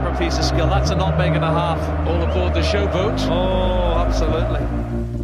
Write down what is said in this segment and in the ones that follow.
clever piece of skill. That's a nutmeg and a half. All aboard the showboat. Oh, absolutely.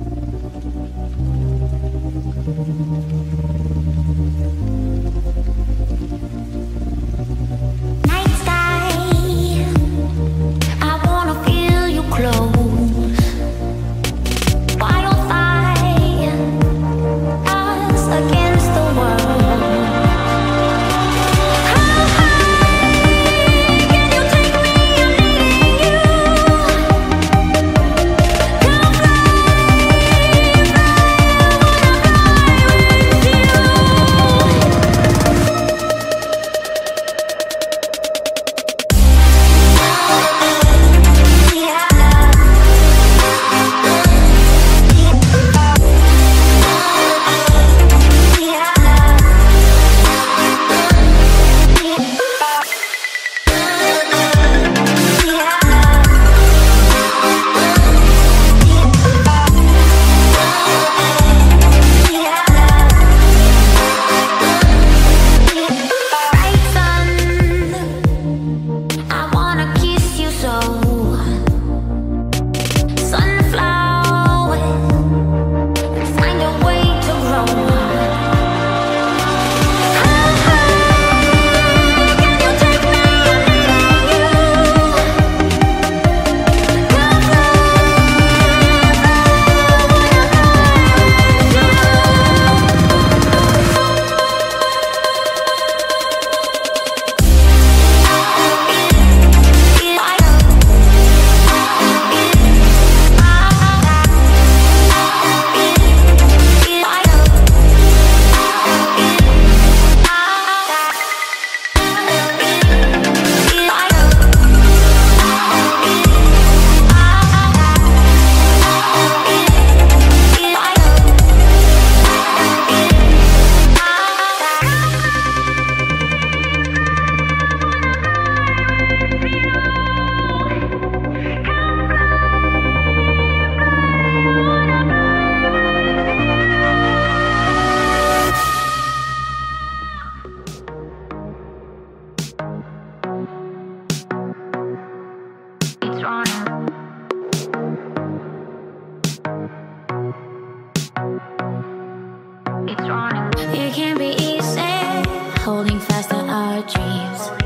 Past our dreams.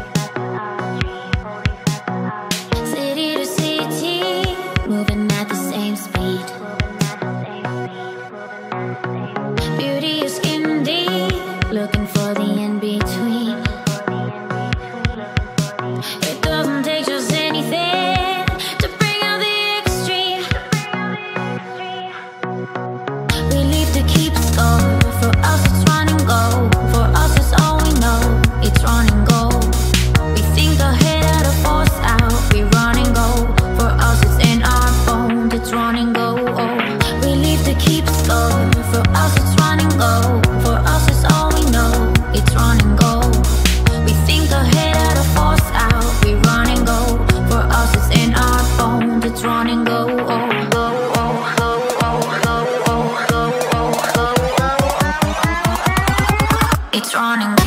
It's running.